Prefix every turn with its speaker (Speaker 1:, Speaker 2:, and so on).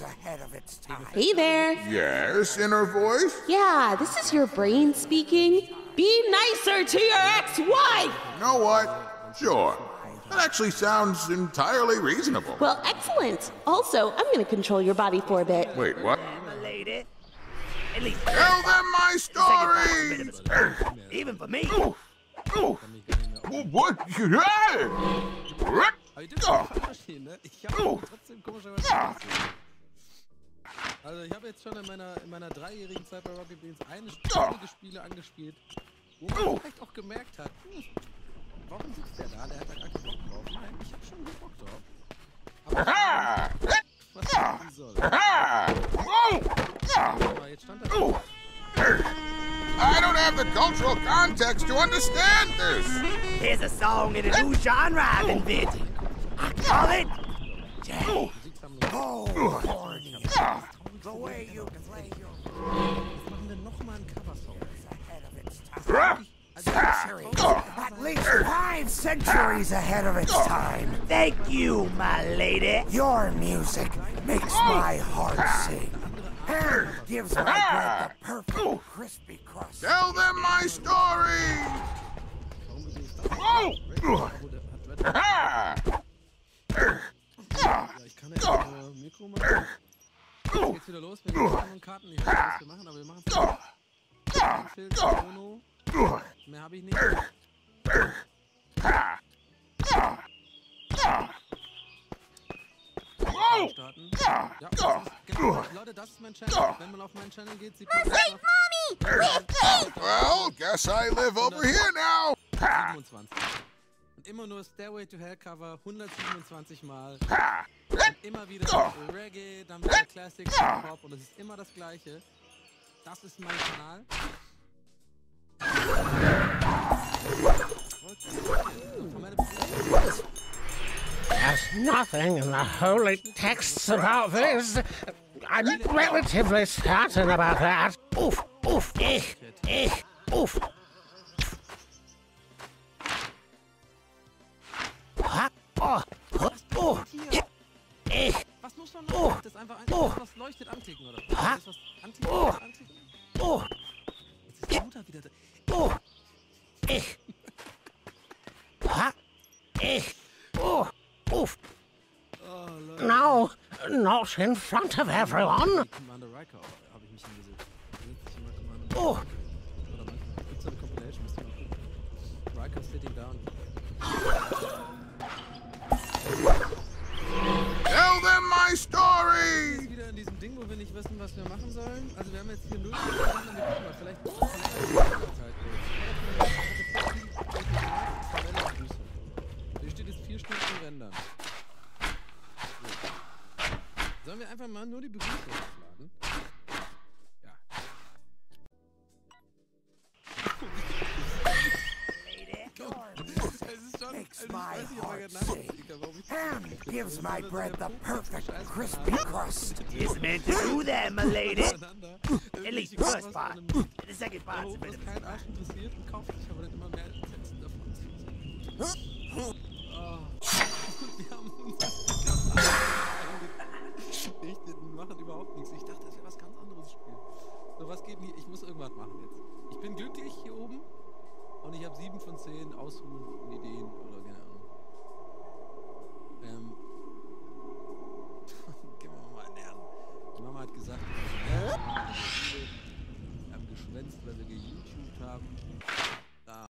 Speaker 1: ahead of its time.
Speaker 2: Hey there.
Speaker 3: Yes, inner voice?
Speaker 2: Yeah, this is your brain speaking. Be nicer to your ex-wife.
Speaker 3: You know what? Sure. That actually sounds entirely reasonable.
Speaker 2: Well, excellent. Also, I'm going to control your body for a bit.
Speaker 3: Wait, what?
Speaker 1: At least
Speaker 3: Tell them my story!
Speaker 1: even for me.
Speaker 3: What? Hey! What?
Speaker 4: Aber
Speaker 3: Oh.
Speaker 4: Also ich habe jetzt schon in meiner, in meiner dreijährigen Zeit bei Rocket Beans eine einige Spiele angespielt, wo man
Speaker 3: Oh.
Speaker 4: vielleicht auch gemerkt hat, hm, warum sitzt der da? Der hat da gar keinen Bock drauf. Nein, ich habe schon Bock drauf. Aber
Speaker 3: Ah!
Speaker 4: was machen soll.
Speaker 3: Ah! Oh!
Speaker 4: Aber jetzt stand da
Speaker 3: Oh! I don't have the cultural context to understand this.
Speaker 1: Here's a song in a new genre I've invented. I call it
Speaker 3: Oh!
Speaker 4: Musiksammlung.
Speaker 1: Oh. The way you play your
Speaker 4: Jetzt machen nochmal einen Coversong.
Speaker 1: ahead of its time. Centuries. At least five centuries ahead of its time. Thank you, my lady. Your music makes my heart sing. And gives my bread the perfect crispy crust.
Speaker 3: Tell them my story.
Speaker 4: Warum wieder los mit den Karten und Karten. Ich weiß nicht, was wir machen, aber wir machen es. Schild, Mono. Mehr habe ich nicht. Starten. Ja, das ist, genau, Leute, das ist mein Channel. Wenn man auf meinen Channel geht, sieht man das
Speaker 3: Well, guess I live over here now.
Speaker 4: 27. Und immer nur Stairway to Hell Cover 127 Mal. Immer wieder Reggae, dann wieder Classic, Pop und es ist immer das gleiche. Das ist mein Kanal.
Speaker 5: There's nothing in the holy texts about this. I'm relatively certain about that. Oof, oof, ich, ich, oof.
Speaker 4: Muss man machen? Das einfach ein,
Speaker 5: Oh.
Speaker 4: was leuchtet anklicken oder
Speaker 5: Ha.
Speaker 4: Ist was anklicken?
Speaker 5: Oh.
Speaker 4: anklicken?
Speaker 5: oh,
Speaker 4: Jetzt ist die Mutter wieder da.
Speaker 5: oh, ich. Ha, ich, oh, oof.
Speaker 4: Oh, Leute.
Speaker 5: No, not in front of everyone.
Speaker 4: Commander Riker habe ich mich hingesetzt.
Speaker 5: Oh,
Speaker 4: Oder manchmal gibt's eine Compilation, müsst ihr mal gucken. Riker sitting down. Wo wir nicht wissen, was wir machen sollen. Also wir haben jetzt hier 0 Sekunden, wir gucken mal, vielleicht Hier steht jetzt 4 Stunden rendern. So. Sollen wir einfach mal nur die Begrüßung aufladen? Ich
Speaker 1: my heart
Speaker 4: warum ich
Speaker 1: And gives my bread the perfect crispy crust.
Speaker 6: It's meant to do that, my lady. At least the first part. The second part's a bit of.
Speaker 4: Oh. Machen überhaupt nichts. Ich dachte, das wäre was ganz anderes Spiel. So, was geht denn hier? Ich muss irgendwas machen jetzt. Ich bin glücklich hier und ich habe sieben von zehn Ausruhen und Ideen oder